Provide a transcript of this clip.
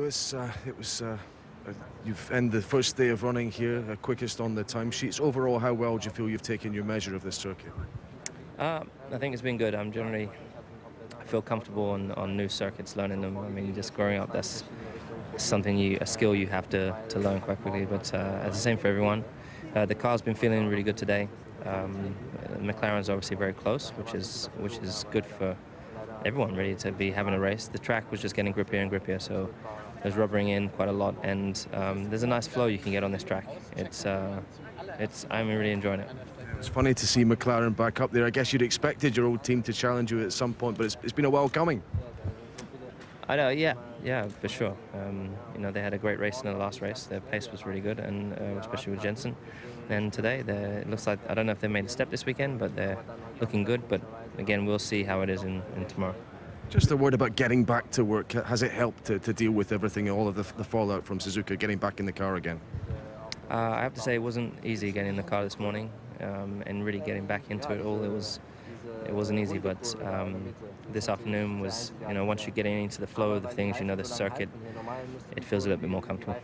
Lewis, uh, it was uh, uh, you've ended the first day of running here, uh, quickest on the timesheets. Overall, how well do you feel you've taken your measure of this circuit? Uh, I think it's been good. I'm generally I feel comfortable on, on new circuits, learning them. I mean, just growing up, that's something you a skill you have to, to learn quite quickly. But uh, it's the same for everyone. Uh, the car's been feeling really good today. Um, McLaren's obviously very close, which is which is good for everyone really to be having a race. The track was just getting grippier and grippier, so there's rubbering in quite a lot, and um, there's a nice flow you can get on this track. It's uh, it's I'm really enjoying it. It's funny to see McLaren back up there. I guess you'd expected your old team to challenge you at some point, but it's, it's been a while coming. I know, yeah, yeah, for sure. Um, you know, they had a great race in the last race. Their pace was really good, and uh, especially with Jensen. And today, it looks like I don't know if they made a step this weekend, but they're looking good. But again, we'll see how it is in, in tomorrow. Just a word about getting back to work. Has it helped to, to deal with everything, all of the, the, fallout from Suzuka, getting back in the car again? Uh, I have to say, it wasn't easy getting in the car this morning um, and really getting back into it all. It was it wasn't easy, but um, this afternoon was, you know, once you're getting into the flow of the things, you know, the circuit, it feels a little bit more comfortable.